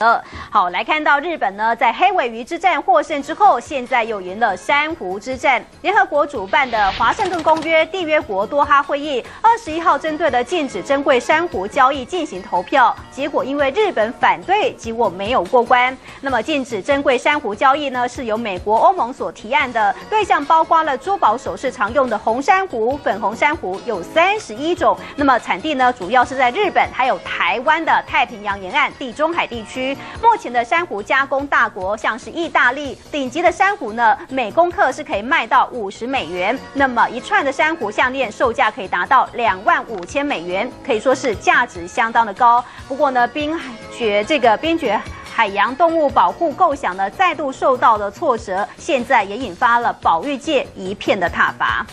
呃，好，来看到日本呢，在黑尾鱼之战获胜之后，现在又赢了珊瑚之战。联合国主办的华盛顿公约缔约国多哈会议，二十一号针对了禁止珍贵珊瑚交易进行投票，结果因为日本反对，结果没有过关。那么禁止珍贵珊瑚交易呢，是由美国、欧盟所提案的，对象包括了珠宝首饰常用的红珊瑚、粉红珊瑚，有三十一种。那么产地呢，主要是在日本，还有台湾的太平洋沿岸、地中海地区。目前的珊瑚加工大国像是意大利，顶级的珊瑚呢，每公克是可以卖到五十美元。那么一串的珊瑚项链售价可以达到两万五千美元，可以说是价值相当的高。不过呢，冰雪这个冰绝海洋动物保护构想呢，再度受到了挫折，现在也引发了保育界一片的挞伐。